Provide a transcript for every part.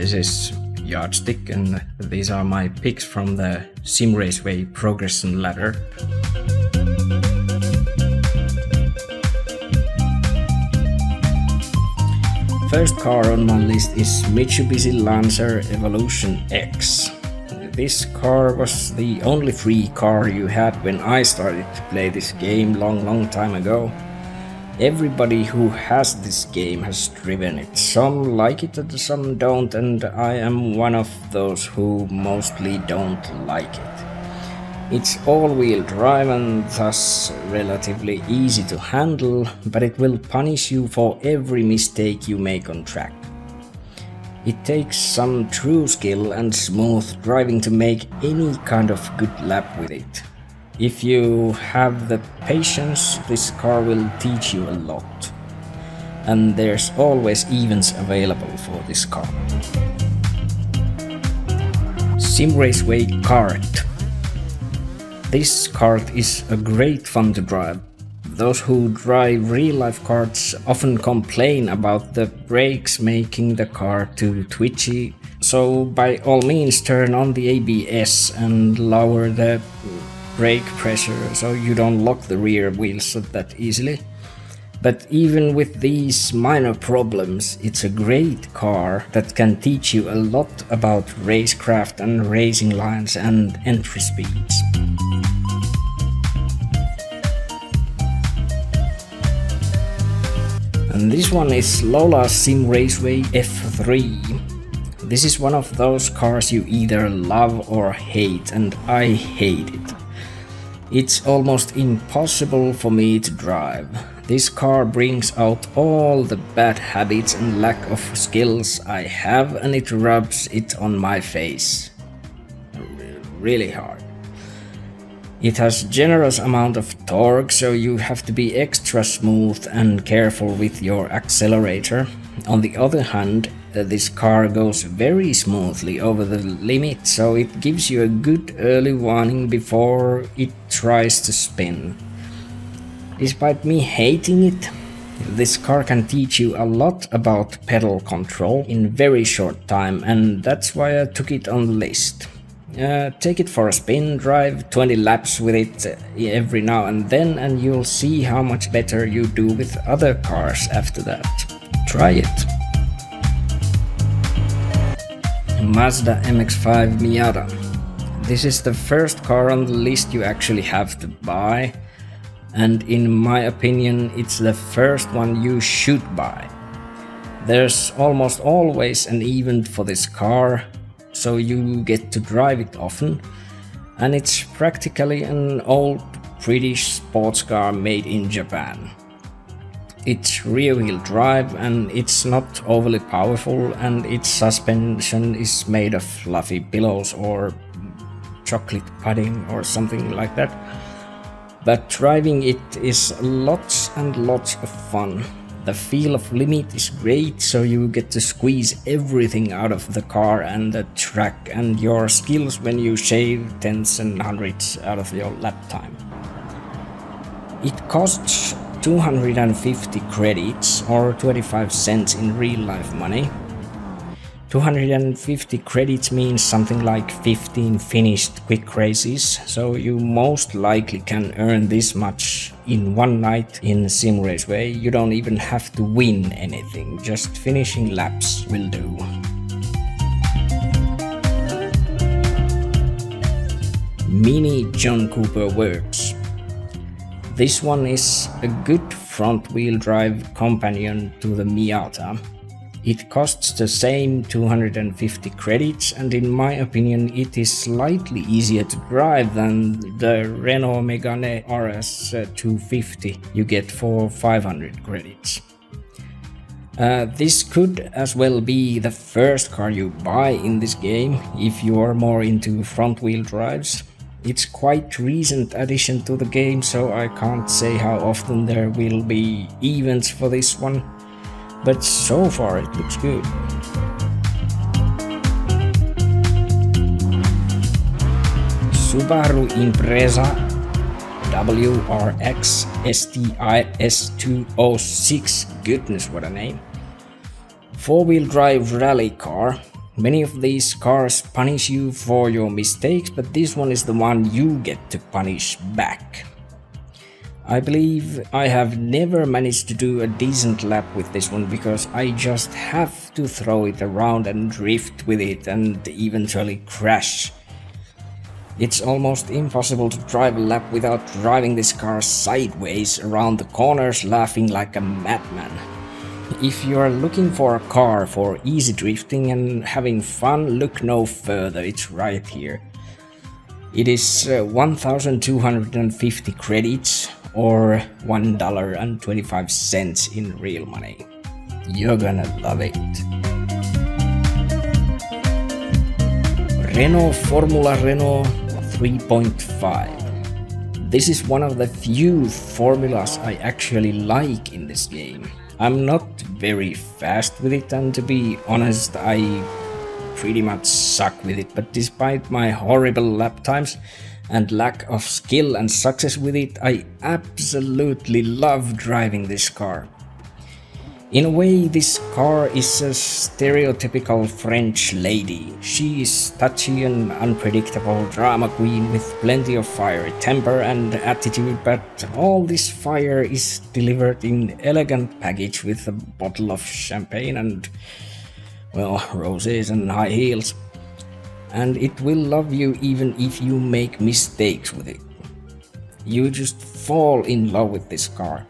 This is Yardstick, and these are my picks from the Simraceway Progression Ladder. First car on my list is Mitsubishi Lancer Evolution X. This car was the only free car you had when I started to play this game long long time ago. Everybody who has this game has driven it. Some like it and some don't, and I am one of those who mostly don't like it. It's all-wheel drive and thus relatively easy to handle, but it will punish you for every mistake you make on track. It takes some true skill and smooth driving to make any kind of good lap with it. If you have the patience, this car will teach you a lot. And there's always events available for this car. Simraceway Kart. This kart is a great fun to drive. Those who drive real life karts often complain about the brakes making the car too twitchy, so by all means turn on the ABS and lower the brake pressure so you don't lock the rear wheels that easily. But even with these minor problems, it's a great car that can teach you a lot about racecraft and racing lines and entry speeds. And this one is Lola Simraceway F3. This is one of those cars you either love or hate, and I hate it. It's almost impossible for me to drive. This car brings out all the bad habits and lack of skills I have and it rubs it on my face. Really hard. It has generous amount of torque so you have to be extra smooth and careful with your accelerator. On the other hand, uh, this car goes very smoothly over the limit, so it gives you a good early warning before it tries to spin. Despite me hating it, this car can teach you a lot about pedal control in very short time and that's why I took it on the list. Uh, take it for a spin, drive 20 laps with it uh, every now and then and you'll see how much better you do with other cars after that. Try it. Mazda MX-5 Miata. This is the first car on the list you actually have to buy, and in my opinion, it's the first one you should buy. There's almost always an event for this car, so you get to drive it often, and it's practically an old British sports car made in Japan. It's rear wheel drive and it's not overly powerful and its suspension is made of fluffy pillows or chocolate pudding or something like that. But driving it is lots and lots of fun. The feel of limit is great, so you get to squeeze everything out of the car and the track and your skills when you shave tenths and hundredths out of your lap time. It costs 250 credits or 25 cents in real life money. 250 credits means something like 15 finished quick races, so you most likely can earn this much in one night in Simraceway. You don't even have to win anything, just finishing laps will do. Mini John Cooper Works this one is a good front-wheel drive companion to the Miata. It costs the same 250 credits and in my opinion it is slightly easier to drive than the Renault Megane RS 250 you get for 500 credits. Uh, this could as well be the first car you buy in this game if you are more into front wheel drives. It's quite recent addition to the game, so I can't say how often there will be events for this one, but so far it looks good. Subaru Impreza WRX STI S206, goodness what a name. Four-wheel drive rally car. Many of these cars punish you for your mistakes, but this one is the one you get to punish back. I believe I have never managed to do a decent lap with this one because I just have to throw it around and drift with it and eventually crash. It's almost impossible to drive a lap without driving this car sideways around the corners laughing like a madman. If you are looking for a car for easy drifting and having fun, look no further, it's right here. It is uh, 1250 credits or $1.25 in real money. You're gonna love it. Renault Formula Renault 3.5. This is one of the few formulas I actually like in this game. I'm not very fast with it and to be honest I pretty much suck with it but despite my horrible lap times and lack of skill and success with it, I absolutely love driving this car. In a way, this car is a stereotypical French lady. She is touchy and unpredictable drama queen with plenty of fiery temper and attitude, but all this fire is delivered in elegant package with a bottle of champagne and, well, roses and high heels and it will love you even if you make mistakes with it. You just fall in love with this car.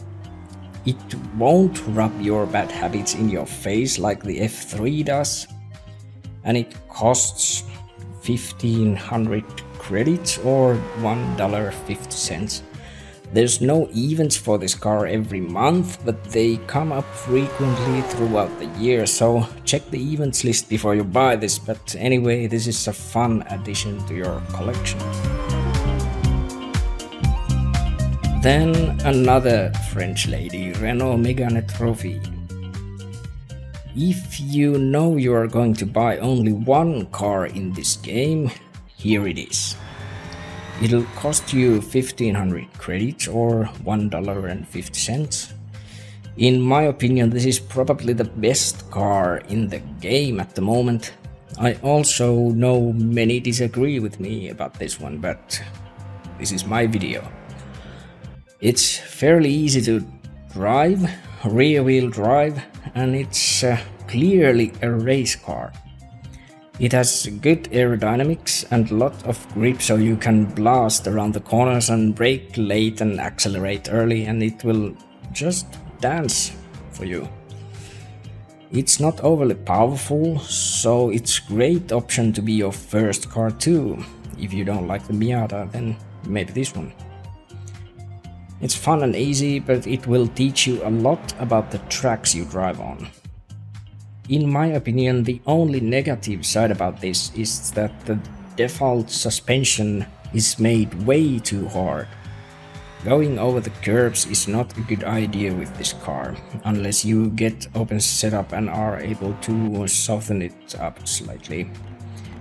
It won't rub your bad habits in your face like the F3 does, and it costs 1500 credits or $1.50. There's no events for this car every month, but they come up frequently throughout the year, so check the events list before you buy this, but anyway, this is a fun addition to your collection. Then another French lady, Renault Megane Trophy. If you know you are going to buy only one car in this game, here it is. It'll cost you 1500 credits or $1.50. In my opinion, this is probably the best car in the game at the moment. I also know many disagree with me about this one, but this is my video. It's fairly easy to drive, rear wheel drive, and it's uh, clearly a race car. It has good aerodynamics and a lot of grip so you can blast around the corners and brake late and accelerate early and it will just dance for you. It's not overly powerful, so it's great option to be your first car too. If you don't like the Miata, then maybe this one. It's fun and easy, but it will teach you a lot about the tracks you drive on. In my opinion, the only negative side about this is that the default suspension is made way too hard. Going over the curbs is not a good idea with this car, unless you get open setup and are able to soften it up slightly.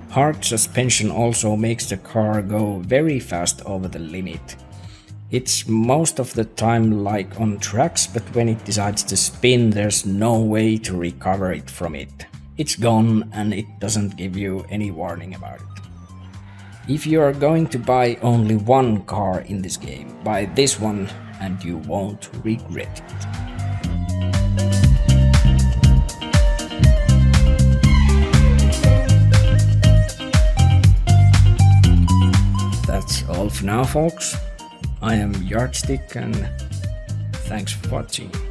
Hard suspension also makes the car go very fast over the limit. It's most of the time like on tracks, but when it decides to spin, there's no way to recover it from it. It's gone and it doesn't give you any warning about it. If you are going to buy only one car in this game, buy this one and you won't regret it. That's all for now folks. I am Yardstick and thanks for watching.